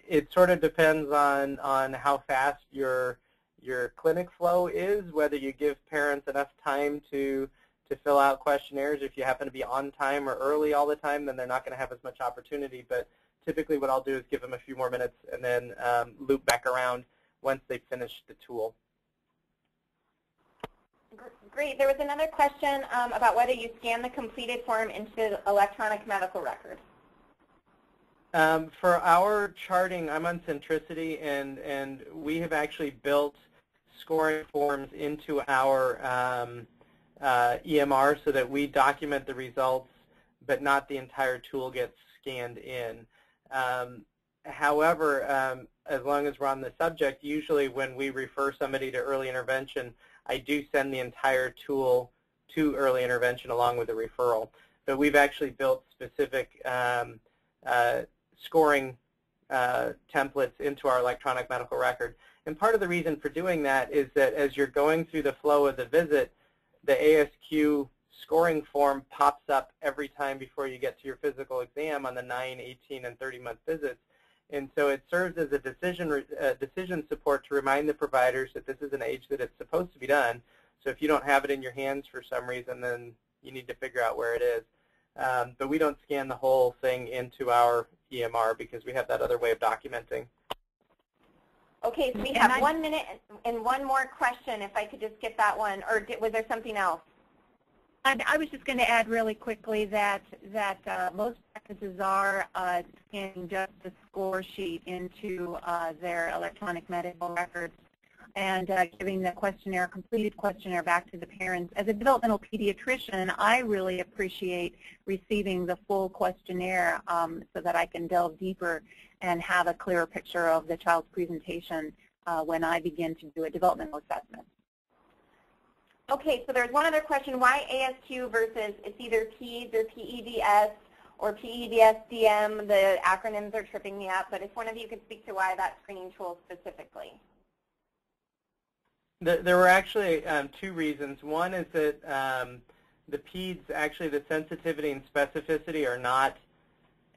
it sort of depends on, on how fast your, your clinic flow is, whether you give parents enough time to, to fill out questionnaires. If you happen to be on time or early all the time, then they're not going to have as much opportunity. But typically what I'll do is give them a few more minutes and then um, loop back around once they finish the tool. Great. There was another question um, about whether you scan the completed form into the electronic medical record. Um, for our charting, I'm on Centricity, and, and we have actually built scoring forms into our um, uh, EMR so that we document the results, but not the entire tool gets scanned in. Um, however, um, as long as we're on the subject, usually when we refer somebody to early intervention, I do send the entire tool to early intervention along with the referral. But we've actually built specific um, uh, scoring uh, templates into our electronic medical record. And part of the reason for doing that is that as you're going through the flow of the visit, the ASQ scoring form pops up every time before you get to your physical exam on the 9, 18, and 30-month visits. And so it serves as a decision, uh, decision support to remind the providers that this is an age that it's supposed to be done. So if you don't have it in your hands for some reason, then you need to figure out where it is. Um, but we don't scan the whole thing into our EMR because we have that other way of documenting. Okay, so we have one minute and one more question, if I could just get that one, or did, was there something else? And I was just going to add really quickly that that uh, most practices are uh, scanning just the score sheet into uh, their electronic medical records and uh, giving the questionnaire, completed questionnaire back to the parents. As a developmental pediatrician, I really appreciate receiving the full questionnaire um, so that I can delve deeper and have a clearer picture of the child's presentation uh, when I begin to do a developmental assessment. Okay, so there's one other question. Why ASQ versus it's either PEDS or PEDS or PEDS-DM? The acronyms are tripping me up, but if one of you could speak to why that screening tool specifically. There, were actually um, two reasons. One is that um, the PEDS, actually the sensitivity and specificity are not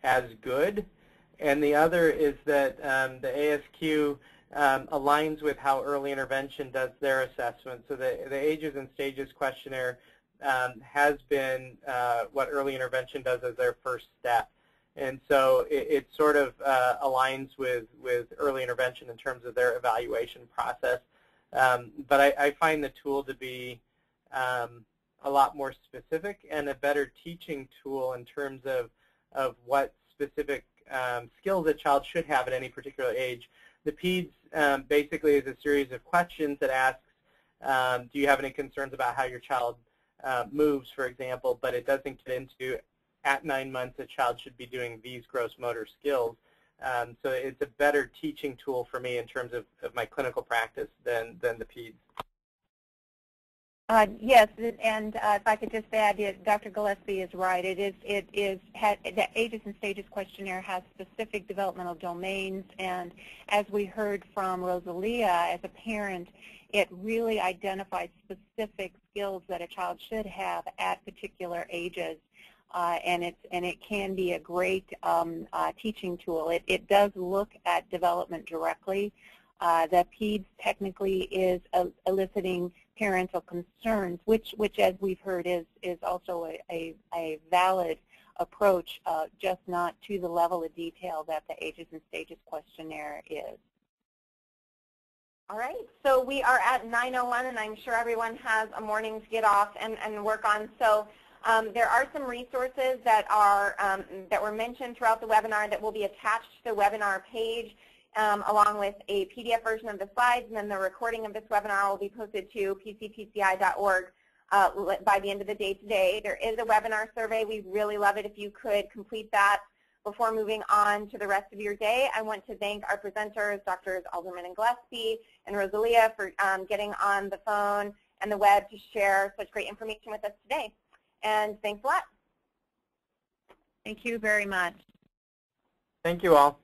as good. And the other is that um, the ASQ um, aligns with how early intervention does their assessment. So the, the ages and stages questionnaire um, has been uh, what early intervention does as their first step. And so it, it sort of uh, aligns with, with early intervention in terms of their evaluation process. Um, but I, I, find the tool to be um, a lot more specific and a better teaching tool in terms of, of what specific um, skills a child should have at any particular age. The PEDS um, basically is a series of questions that asks, um, do you have any concerns about how your child uh, moves, for example, but it doesn't get into at nine months a child should be doing these gross motor skills. Um, so it's a better teaching tool for me in terms of, of my clinical practice than, than the PEDS. Uh, yes, and uh, if I could just add, it, Dr. Gillespie is right. It is, it is, had, the Ages and Stages questionnaire has specific developmental domains, and as we heard from Rosalia, as a parent, it really identifies specific skills that a child should have at particular ages. Uh, and it's and it can be a great um, uh, teaching tool. It, it does look at development directly. Uh, the PEDS technically is eliciting parental concerns, which, which as we've heard is, is also a, a, a valid approach, uh, just not to the level of detail that the ages and stages questionnaire is. All right, so we are at 9.01 and I'm sure everyone has a morning to get off and, and work on. So um, there are some resources that are um, that were mentioned throughout the webinar that will be attached to the webinar page um, along with a PDF version of the slides, and then the recording of this webinar will be posted to pcpci.org uh, by the end of the day today. There is a webinar survey. We'd really love it if you could complete that before moving on to the rest of your day. I want to thank our presenters, Drs. Alderman and Gillespie and Rosalia, for um, getting on the phone and the web to share such great information with us today. And thanks a lot. Thank you very much. Thank you all.